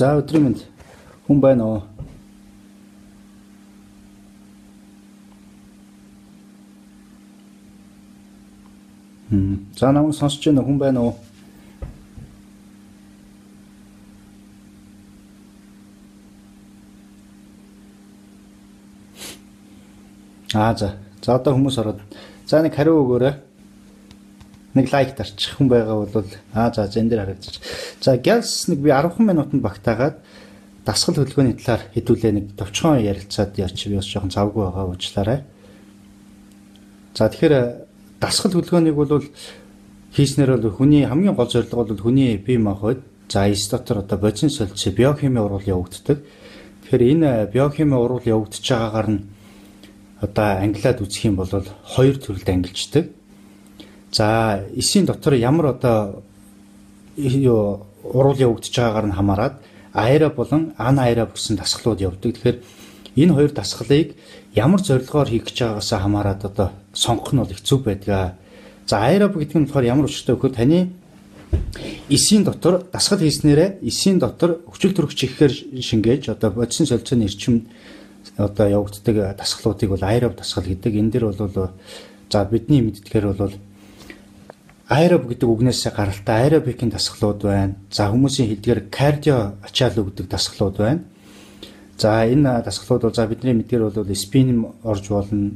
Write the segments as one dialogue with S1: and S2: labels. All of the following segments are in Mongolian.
S1: За өдрийн мэнд хүн байна уу? Хм. За намайг сонсож байна хүн байна уу? Аа за. За одоо хүмүүс ороод. За нэг хариу өгөөрэй. Нэг лайк дарчих хүн байгаа бол аа за зэн дээр харагдчих. За гялс нэг би 10 минутанд багтаагаад дасгал хөдөлгөөний талаар хэдүүлээ нэг товчхон ярилцаад яач би бас жоохон завгүй байгаа уучлаарай. За тэгэхээр дасгал хөдөлгөөнийг бол хийснээр бол хүний хамгийн гол зорилго бол хүний бие махбод за эс дотор одоо бодис солилцоо биохими уруул явагддаг. Тэгэхээр энэ биохими уруул явагдаж байгаагаар нь одоо англиад үзэх юм бол хоёр төрөлд ангилждаг. За эсийн дотор ямар одоо юу уруул явагдаж байгаагаар нь хамаарат аэро болон анаэро гэсэн дасгалууд явдаг. Тэгэхээр энэ хоёр дасгалыг ямар зорилгоор хийх гэж байгаагаас хамаарат одоо сонгох нь бол их зүв байдаг. За аэробик гэдэг нь болохоор ямар учиртай вөхөр таны эсийн дотор дасгал хийснээрээ эсийн дотор хүчил төрөгч ихээр шингээж одоо бодисын солилцооны эрчим одоо явагддаг дасгалуудыг бол аэроб дасгал гэдэг. Энэ дэр бол за бидний мэддгээр бол аэроб гэдэг үгнээс гаралтай аэробикийн дасгалууд байна. За хүмүүсийн хэлдгээр кардио ачаал өгдөг дасгалууд байна. За энэ дасгалууд бол за бидний мэддгээр бол спин орж болно.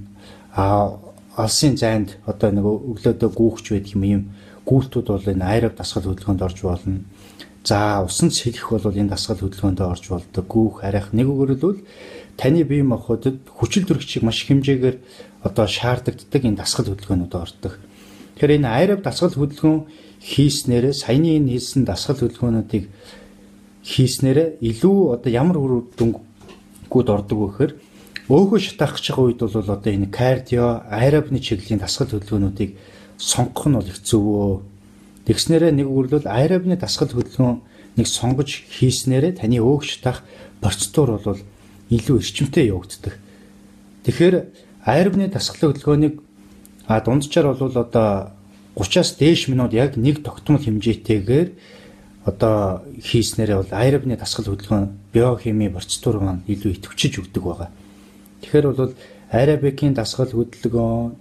S1: А алсын зайд одоо нэг өглөөдөө гүүхч байдаг юм юм гүйлтүүд бол энэ аэроб дасгал хөдөлгөөнд орж болно. За усан сэлэх бол энэ дасгал хөдөлгөөнд орж болдог. Гүүх арих нэг үгээр л таны бие махбодод хүчил төрөгчийг маш хэмжээгээр одоо шаардагддаг энэ дасгал хөдөлгөөнүүд ордог. Тэгэхээр энэ айрав дасгал хөдөлгөөн хийснээрээ саяны энэ хийсэн дасгал хөдөлгөөнүүдийг хийснээрээ илүү одоо ямар үр дүнгууд ордог вэ гэхээр өөхөө шатаах байгаа үед бол одоо энэ кардио, аэробны чиглэлийн дасгал хөдөлгөөнүүдийг сонгох нь бол их зөвөө. Тэгснээрээ нэг үрлэл аэробны дасгал хөдөлгөөн нэг сонгож хийснээрээ таны өөх шатаах процедур бол илүү эрчимтэй явагддаг. Тэгэхээр аэробны дасгал хөдөлгөөнийг а дунджаар бол одоо 30-аас дээш минут яг нэг тогтмол хэмжээтэйгээр одоо хийснээрээ бол аэробны дасгал хөдөлгөөн биохими процедур маань илүү идэвхжиж өгдөг байгаа. Тэгэхээр бол аэробикийн дасгал хөдөлгөөн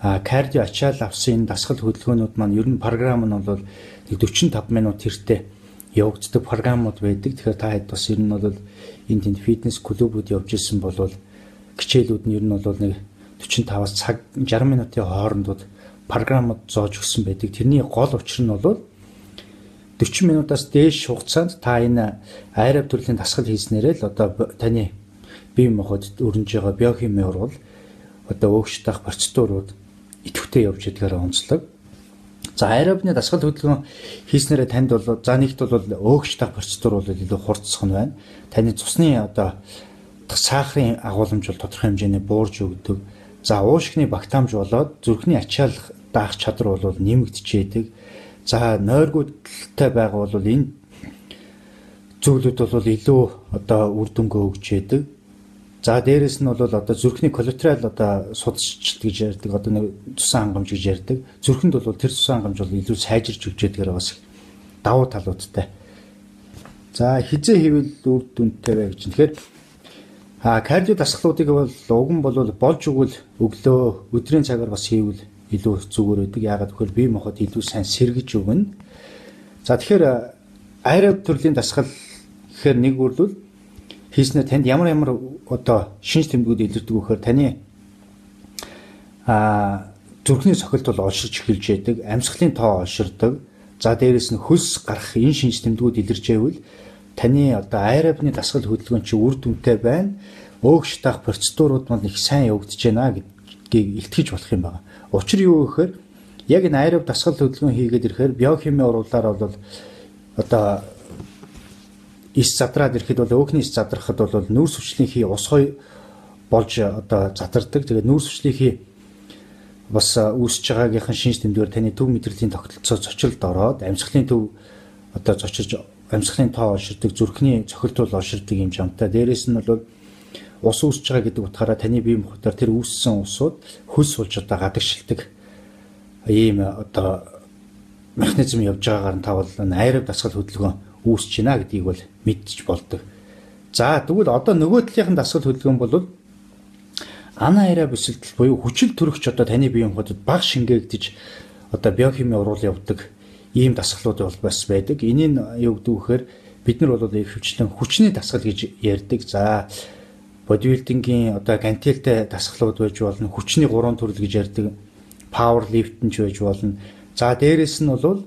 S1: кардио ачаал авсан дасгал хөдөлгөөнүүд маань ер нь програм нь бол 45 минут хэртэ явагддаг програмууд байдаг. Тэгэхээр та хэд бас ер нь бол энэ тэнд фитнес клубүүд явж исэн бол хичээлүүд нь ер нь бол нэг 45-аас цаг 60 минутын хоорондод програмууд зоож өгсөн байдаг. Тэрний гол учир нь бол 40 минутаас дээш хугацаанд та энэ аэроб төрлийн дасгал хийснээрээ л одоо таны бие махбод өрнөж байгаа биохими урвал одоо өөгчдөх процедурууд идэвхтэй явж идгээр онцлог. За аэробны дасгал хөдөлгөөн хийснээрээ танд бол за нэгт бол өөгч дах процедур бол илүү хурцсах нь байна. Таны цусны одоо сахарын агуулмж бол тодорхой хэмжээний буурж өгдөг. За уушгины багтаамж болоод зүрхний ачаалах даах чадвар бол нэмэгдчихэд. За нойргуудтай байгаа бол энэ зүйлүүд бол илүү одоо үр дүнгээ өгч яадаг. За дээрэс нь бол одоо зүрхний коллатерал одоо судалжилт гэж ярьдаг. Одоо нэг цусан хангамж гэж ярьдаг. Зүрхэнд бол тэр цусан хангамж бол илүү сайжирч өгч ядгаар бас давуу талуудтай. За хизээ хийвэл үр дүнтэй бай гэж. Тэгэхээр а кардио дасгалуудыг бол уг нь бол болж өгвөл өглөө өдрийн цагаар бас хийвэл илүү зүгээр байдаг. Яагаад гэвэл бие махбод илүү сайн сэргэж өгнө. За тэгэхээр аэроб төрлийн дасгал гэхээр нэг үрлүүл хийснээр танд ямар ямар одоо шинж тэмдгүүд илэрдэг вөхөр таны а зүрхний сохилт бол олширч эхэлж яадаг, амьсгалын тоо олширдаг. За дээрэс нь хөлс гарах энэ шинж тэмдгүүд илэрж байвал таны одоо аэробны дасгал хөдөлгөөн чи үр дүнтэй байна. Өөгш таах процедурууд маань их сайн явагдаж байна гэдгийг илтгэж болох юм байна. Учир юу гэхээр яг энэ аэроб дасгал хөдөлгөөн хийгээд ирэхээр биохими уруулаар бол одоо ис задраад ирэхэд бол өөхний ис задрахад бол нүүрс хүчлийнхий ус хой болж одоо задардаг. Тэгээд нүүрс хүчлийнхий бас үүсэж байгаагийнхан шинж тэмдгээр таны төв мэдрэлийн тогтолцоо зочилд ороод амьсгалын төв одоо зочирж амьсгалын тоо олширдаг, зүрхний цохилтол олширдаг юм жамтай. Дээрээс нь бол ус үүсэж байгаа гэдэг утгаараа таны бие махбодоор тэр үүссэн усууд хөлс болж одоо гадагшилдаг ийм одоо механизм явж байгаагаар нь та бол айрав дасгал хөдөлгөөн үүсэж байна гэдгийг бол мэдчих болдог. За тэгвэл одоо нөгөө талынхын дасгал хөдөлгөөн бол анаэра бэсэлтэл буюу хүчил төрөгч одоо таны биеийн хотод баг шингээгдэж одоо биохими уруул явдаг ийм дасгалууд бол бас байдаг. Энийг юу гэдэг вэхээр бид нар бол их хвчлэн хүчний дасгал гэж ярьдаг. За бодибилдингийн одоо гантелтэй дасгалууд байж болно. Хүчний гурван төрөл гэж ярьдаг. Power lift нь ч байж болно. За дээрэс нь бол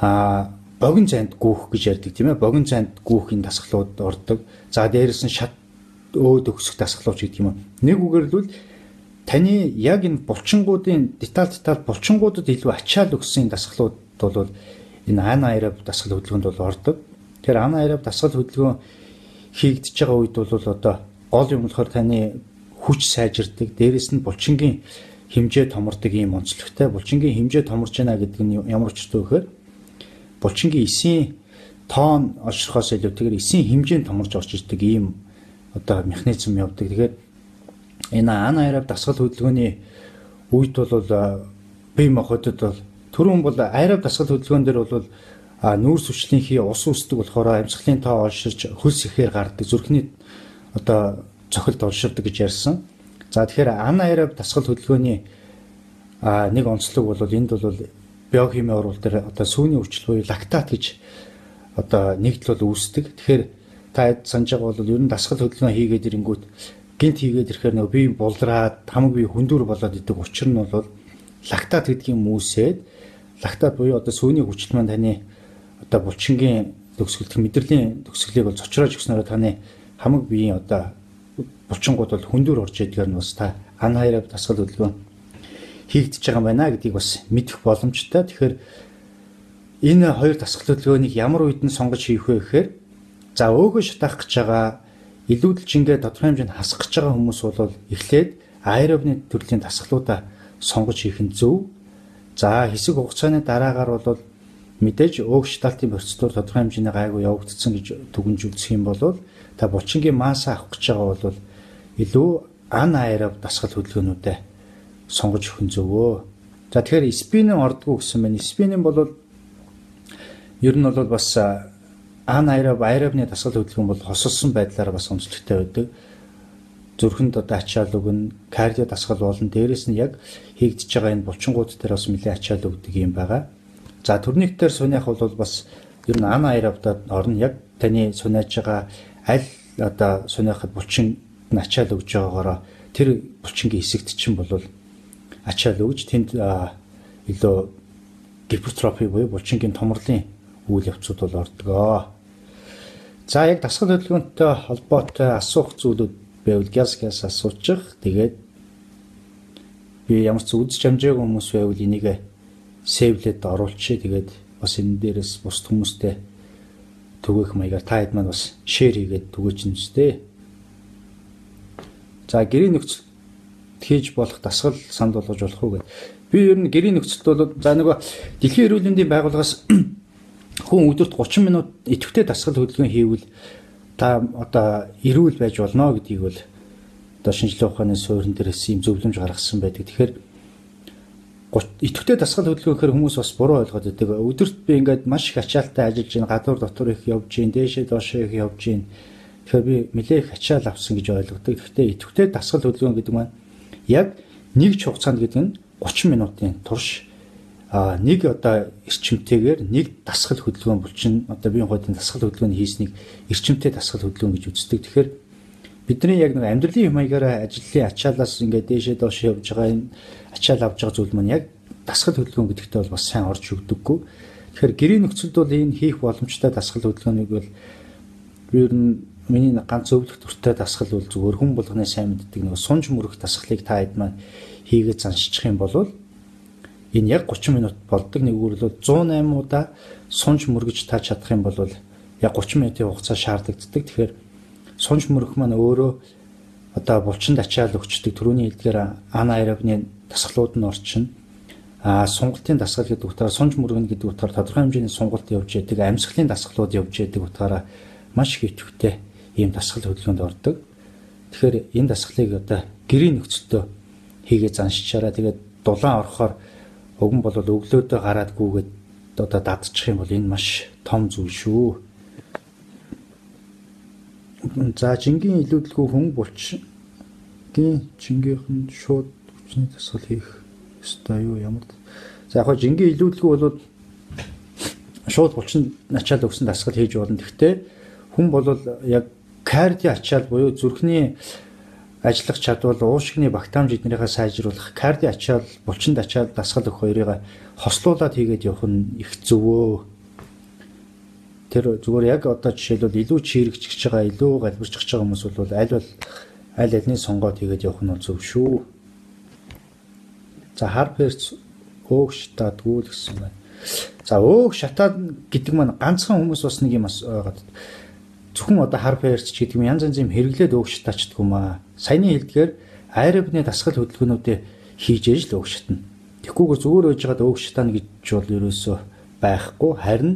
S1: а богино зайд гүүх гэж ярьдаг тийм ээ. Богино зайд гүүхийн дасгалууд ордог. За дээрэс нь шат өөд өгсөх дасгалууч гэдэг юм. Нэг үгээр л таны яг энэ булчингуудын деталь деталь булчингуудад илүү ачаал өгсөн дасгалууд бол энэ анаэробь дасгал хөдөлгөөнд бол ордог. Тэгэхээр анаэробь дасгал хөдөлгөөн хийгдэж байгаа үед бол одоо гол юм болохоор таны хүч сайжирдаг. Дээрэс нь булчингийн хэмжээ томордог ийм онцлогтой. Булчингийн хэмжээ томорж байна гэдэг нь ямар вэ гэхээр булчингийн эсийн тоон олшрохоос илүүтэйгээр эсийн хэмжээнд томорж орж ирдэг ийм одоо механизм явдаг. Тэгэхээр энэ анаэробь дасгал хөдөлгөөний үед бол бие махбодод бол Төрөн бол айрав дасгал хөдөлгөөн дээр бол нүүрс хүчлийнхii ус үсдэг болохоор амьсгалын тоо олширч хөлс ихээр гардаг зүрхний одоо цохилт олширдаг гэж ярьсан. За тэгэхээр анаэроб дасгал хөдөлгөөний нэг онцлог бол энд бол биохими урвал дээр одоо сүүний хүчил буюу лактат гэж одоо нэгдэл бол үүсдэг. Тэгэхээр та санаж байгаа бол ер нь дасгал хөдөлгөөн хийгээд ирэнгүүт гинт хийгээд ирэхээр нөгөө бие булдраад хамаг бие хүндүр болоод идэг учир нь бол лактат гэдгийн mūсээд лактат буюу одоо сүүний хүчил маань таны одоо булчингийн төгсгөлт мэдрэлийн төгсгөлийг бол цочроож өгснөөр таны хамаг биеийн одоо булчингууд бол хүндүр орж идгээр нь бас та ан хоёроо дасгал хөдөлгөөн хийгдэж байгаа юм байна гэдгийг бас мэдэх боломжтой. Тэгэхээр энэ хоёр дасгал хөдөлгөөнийг ямар үед нь сонгож хийх вэ гэхээр за өөгөө шатаах гэж байгаа илүүдэл чингээ тодорхой хэмжээнд хасах гэж байгаа хүмүүс бол эхлээд аэробны төрлийн дасгалуудаа сонгож хийх нь зөв. За хэсэг хугацааны дараагаар бол мэдээж өг шталтын процедур тодорхой хэмжээний гайгүй явагдсан гэж дүгнж үзэх юм бол та булчингийн масса авах гэж байгаа бол илүү ан аэров дасгал хөдөлгөөнүүдэд сонгож өгөх нь зөвөө. За тэгэхээр спинэн ордгоо гэсэн байна. Спинэн бол ер нь бол бас ан аэров аэровны дасгал хөдөлгөөн бол хосолсон байдлаар бас онцлогтой байдаг зүрхэнд одоо ачаал өгнө, кардио дасгал болон дээрэс нь яг хийгдэж байгаа энэ булчингууд дээр бас нэлээд ачаал өгдөг юм байгаа. За төрниктэр сунях бол бас ер нь ана аэробдод орно яг таны сунааж байгаа аль одоо сунахад булчин ачаал өгж байгаагаараа тэр булчингийн хэсэгт чинь бол ачаал өгж тэнд илүү гипертрофи буюу булчингийн томрлын үйл явцуд бол ордгоо. За яг дасгал хөдөлгөөнтэй холбоотой асуух зүйлүүд байвал гяс гяс асуучих. Тэгээд би ямар ч үзэж амжаагүй хүмүүс байвал энийг сейвлээд оруулчих. Тэгээд бас энэ дээрээс бус хүмүүстэй түгээх маягаар та хэд маань бас шеэр хийгээд түгөөч юм зү. За гэрийн нөхцөл хийж болох дасгал санд болгож болох уу гэд. Би ер нь гэрийн нөхцөлд бол за нөгөө дэлхийн эрүүл мэндийн байгууллагаас хүн өдөрт 30 минут идэвхтэй дасгал хөдөлгөөн хийвэл та одоо эрүүл байж болно гэдгийг бол одоо шинжилгээ ухааны суурин дээрээс юм зөвлөмж гаргасан байдаг. Тэгэхээр идэвхтэй дасгал хөдөлгөөнөөр хүмүүс бас буруу ойлгоод байдаг. Өдөрт би ингээд маш их ачаалтай ажиллаж гин гадуур дотор их явж гин дээшээ доошоо их явж гин. Тэгэхээр би нэлээ их ачаал авсан гэж ойлгодог. Гэхдээ идэвхтэй дасгал хөдөлгөөн гэдэг маань яг нэг ч хугацаанд гэдэг нь 30 минутын турш а нэг одоо эрчимтэйгээр нэг дасгал хөдөлгөөн булчин одоо биеийн хойдын дасгал хөдөлгөөний хийснийг эрчимтэй дасгал хөдөлгөөн гэж үздэг. Тэгэхээр бидний яг нэг амьдралын маягаараа ажлын ачаалаас ингээд дээшээ доош явж байгаа энэ ачаал авж байгаа зүйл маань яг дасгал хөдөлгөөн гэдэгтээ бол бас сайн орж өгдөггүй. Тэгэхээр гэрийн нөхцөлд бол энэ хийх боломжтой дасгал хөдөлгөөнийг бол ер нь миний ганц өвлөх төртэй дасгал бол зүгээр хүн болгоны сайн мэддэг нэг сунж мөрөх дасгалыг та хэд маань хийгээд заншчих юм бол энэ яг 30 минут болдог нэг үрлөө 108 удаа сунж мөргөж тааж чадах юм бол яг 30 минутын хугацаа шаардлагаддаг. Тэгэхээр сунж мөрөх маань өөрөө одоо булчинд ачаал өгчдөг. Төрөний хэлдгээр анаэробны дасгалууд нь орчин. А сунгалтын дасгал гэдэг утгаараа сунж мөргөн гэдэг утгаараа тодорхой хэмжээний сунгалт явж яадаг амьсгалын дасгалууд явж яадаг утгаараа маш их идэвхтэй ийм дасгал хөдөлгөөнд ордог. Тэгэхээр энэ дасгалыг одоо гэрийн нөхцөлтөө хийгээ заншичаараа. Тэгээд дулаан орохоор уг нь бол өглөөдөө гараад гүгээд одоо дадчих юм бол энэ маш том зүйл шүү. За жингийн илүүдэлгүй хүн булчгийн жингийнхэн шууд хүчний тасгал хийх ёстой юу ямар За яг жингийн илүүдэлгүй бол шууд булчин ачаал өгсөн дасгал хийж болно. Гэхдээ хүн бол яг карди ачаал буюу зүрхний ажиллах чадвар уушигны багтаамж эднэрийнхээ сайжруулах карди ачаал булчинд ачаал дасгал өгөх хоёрыг хослуулад хийгээд явах нь их зөвөө тэр зүгээр яг одоо жишээлбэл илүү чирэгчж байгаа, илүү галбирч байгаа хүмүүс бол аль бол аль альний сонгоод хийгээд явах нь зөв шүү. За Harper's өөх шатаадгүй л гэсэн байна. За өөх шатаад гэдэг маань ганцхан хүмүүс бас нэг юм байгаад зөвхөн одоо Harper's ч гэдэг юм янз янзын хэрэглээд өөх шатаачдгүй маа. Саяны хэлдгээр айрабны дасгал хөдөлгөөнүүдээ хийж ээж л өөх шатна. Тэгхгүйгээр зүгээр байж байгаад өөх шатаана гэж бол ерөөсөө байхгүй харин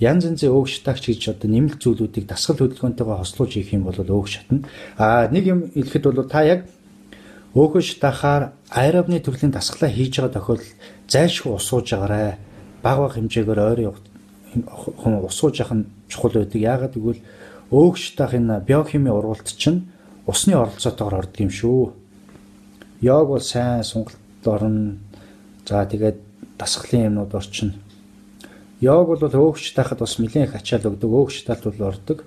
S1: янз янзын өг шатагч гэж одоо нэмэлт зүйлүүдийг дасгал хөдөлгөөнтэйгээ хослуулж ийх юм бол өг шатна. А нэг юм хэлэхэд бол та яг өөгөө шатахаар аэробны төрлийн дасгалаа хийж байгаа тохиолдолд зайлшгүй усууж байгаарэ. Баг баг хэмжээгээр ойрын хүн усууж явах нь чухал байдаг. Яагаад гэвэл өг шатах энэ биохимийн урвалт чинь усны оролцоотойгоор ордог юм шүү. Йог бол сайн сонголт орно. За тэгээд дасгалын юмнууд орчин Йог бол өөгч тахад бас нэлээд их ачаал өгдөг. Өөгч талд бол ордог.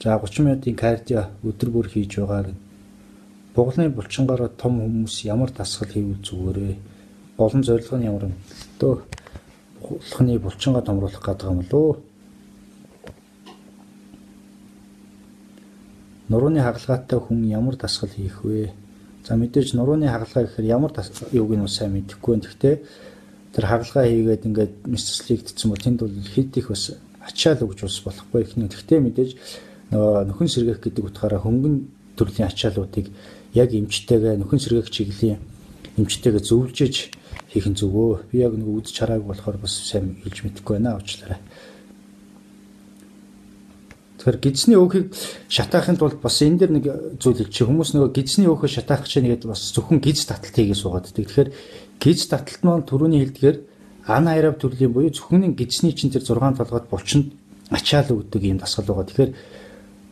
S1: За 30 минутын кардио өдөр бүр хийж байгаа гэд. Буглын булчингаараа том хүмүүс ямар дасгал хийвэл зүгээрээ. Нь зорилго нь ямар юм. Өөдөө булхны булчингаа томруулах гэдэг юм лөө. Нурууны хагалгаатай хүн ямар дасгал хийх вэ? За мэдээж нурууны хагалгаа гэхээр ямар юуг нь сайн мэдэхгүй. Гэхдээ тэр хагалгаа хийгээд ингээд мэсцлэгдсэн бол тэнд бол хэд их бас ачаал өгж ус болохгүй ихний. Гэхдээ мэдээж нөхөн сэргээх гэдэг утгаараа хөнгөн төрлийн ачаалуудыг яг эмчтэйгээ нөхөн сэргээх чиглэлийн эмчтэйгээ зөвлөжж хийх нь зөвөө. Би яг нэг үдч чарааг болохоор бас сайн хэлж мэдэхгүй байна уучлаарай. Тэгэхээр гидсний өөхийг шатаахын тулд бас энэ дэр нэг зүйл чи хүмүүс нөгөө гидсний өөхөө шатаах гэж нэгэд бас зөвхөн гидс таталт хийгээ суугаад. Тэгэхээр Гиз таталт маань түрүүний хэлдгээр анаэраб төрлийн буюу зөвхөн гизний чинь тэр 6 толгойд булчинд ачаал өгдөг юм дасгал байгаа. Тэгэхээр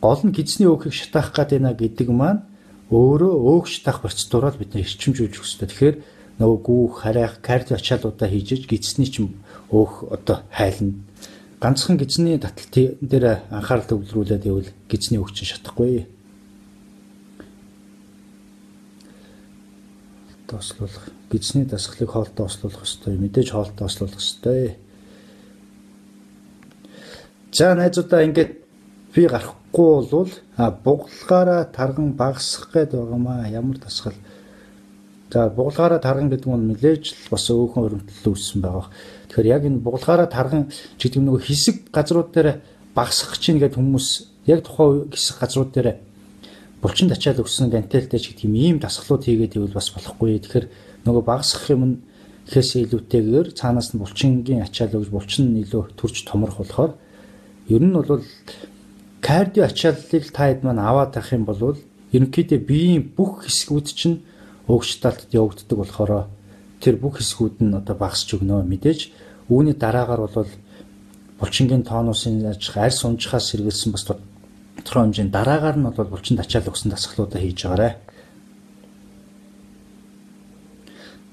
S1: гол нь гизний өөхийг шатаах гад байна гэдэг маань өөрөө өөх шатаах процедураар бид нэ эрчимжүүлж өгөх хэрэгтэй. Тэгэхээр нөгөө гүүх, харайх, карди ачаалуудаа хийж гизний чинь өөх одоо хайлна. Ганцхан гизний таталт дээр анхаарал төвлөрүүлээд ивэл гизний өөх чинь шатахгүй. Тослуулах гидсний дасгалыг хоолтой ослуулах ёстой. Мэдээж хоолтой ослуулах ёстой. За найзуудаа ингээд би гарахгүй бол а буглагаараа тарган багасгах гээд байгаамаа. Ямар дасгал. За буглагаараа тарган гэдэг нь нэлээж бас өөхөн өрөмтлөл үүссэн байгаа. Тэгэхээр яг энэ буглагаараа тарган гэдэг нөгөө хэсэг газрууд дээр багасгах чинь гэдэг хүмүүс яг тухайн хэсэг газрууд дээр булчин тачаал өгсөн гантелтэй ч гэдэг юм ийм дасгалууд хийгээд ивэл бас болохгүй. Тэгэхээр нөгөө багасгах юм ихээс илүүтэйгээр цаанаас нь булчингийн ачаал өгж булчин нь илүү төрж томрох болохоор ер нь бол кардио ачааллыг та хэд маань аваад авах юм бол ерөнхийдөө биеийн бүх хэсгүүд чинь угшталтад явагддаг болохоор тэр бүх хэсгүүд нь одоо багасч өгнө мэдээж үүний дараагаар бол булчингийн тонусын ажих арьс унжихаас сэргийлсэн бас тодорхой хэмжээнд дараагаар нь бол булчинд ачаал өгсөн дасгалуудаа хийж байгаарэ.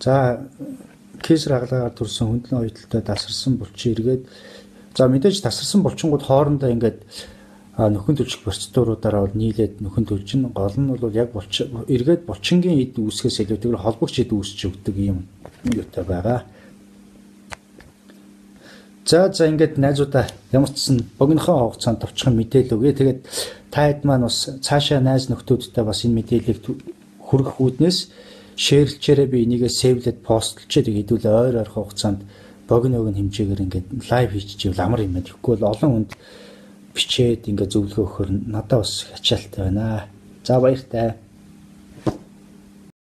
S1: За кейсер хагалгаар төрсэн хөндлөн оюуталтай дасарсан булчин эргээд за мэдээж дасарсан булчингууд хоорондоо ингээд нөхөн төлчих процедуруудаараа бол нийлээд нөхөн төлжин гол нь бол яг булчин эргээд булчингийн эд үүсгэс илүүтэйгээр холбогч эд үүсч өгдөг юм юутай байгаа. За за ингээд найзуудаа ямар ч сан богинохон хугацаанд товчхон мэдээлэл өгье. Тэгээд та хэд маань бас цаашаа найз нөхдүүдтэй бас энэ мэдээллийг хүргэх үүднээс шеэрлчээрээ би энийгээ сейвлээд постлчээ тэгээд хэдүүл ойр ойр хугацаанд богино өгн хэмжээгээр ингээд лайв хийчихвэл амар юм байна. Тэгэхгүй бол олон хүнд бичээд ингээд зөвлөгөө өгөхөр надад бас ачаалттай байна. За баяртай.